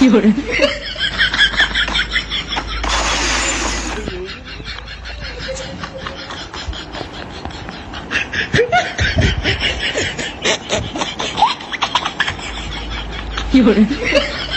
有人。有人。